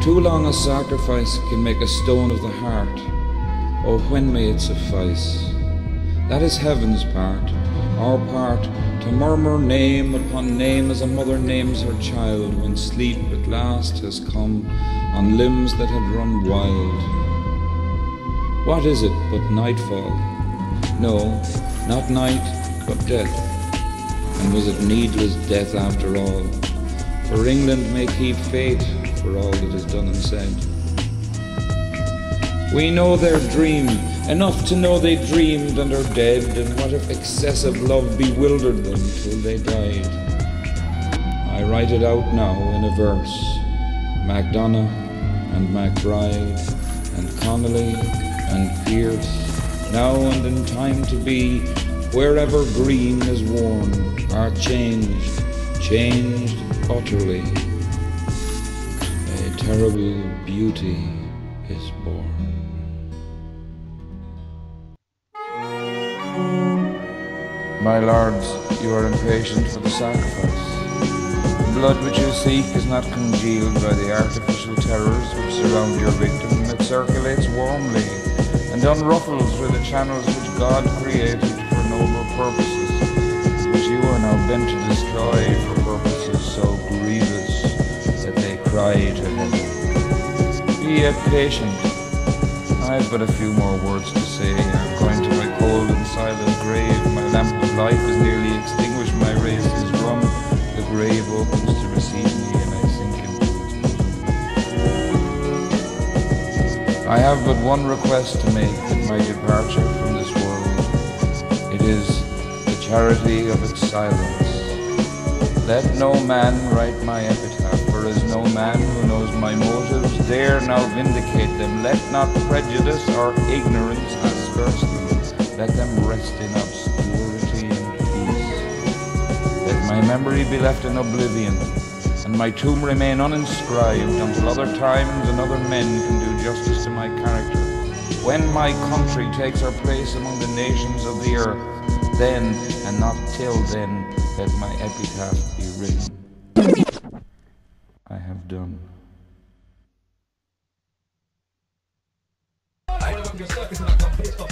Too long a sacrifice can make a stone of the heart. Oh, when may it suffice? That is heaven's part, our part, to murmur name upon name as a mother names her child when sleep at last has come on limbs that had run wild. What is it but nightfall? No, not night, but death. And was it needless death after all? For England may keep faith for all that is done and said. We know their dream, enough to know they dreamed and are dead, and what if excessive love bewildered them till they died? I write it out now in a verse. MacDonagh and MacBride and Connolly and Pearse, now and in time to be, wherever green is worn, are changed, changed utterly terrible beauty is born. My lords, you are impatient for the sacrifice. The blood which you seek is not congealed by the artificial terrors which surround your victim. It circulates warmly and unruffles through the channels which God created for noble purposes, which you are now bent to destroy for purposes so grievous that they cry to heaven. Be patient. I have but a few more words to say. I'm going to my cold and silent grave. My lamp of life is nearly extinguished. My race is run. The grave opens to receive me, and I sink into bosom. I have but one request to make at my departure from this world. It is the charity of its silence. Let no man write my epitaph, for as no man my motives dare now vindicate them. Let not prejudice or ignorance asperse them. Let them rest in obscurity and peace. Let my memory be left in oblivion, and my tomb remain uninscribed until other times and other men can do justice to my character. When my country takes her place among the nations of the earth, then and not till then let my epitaph be written. I have done. I'm your circus and I pissed off.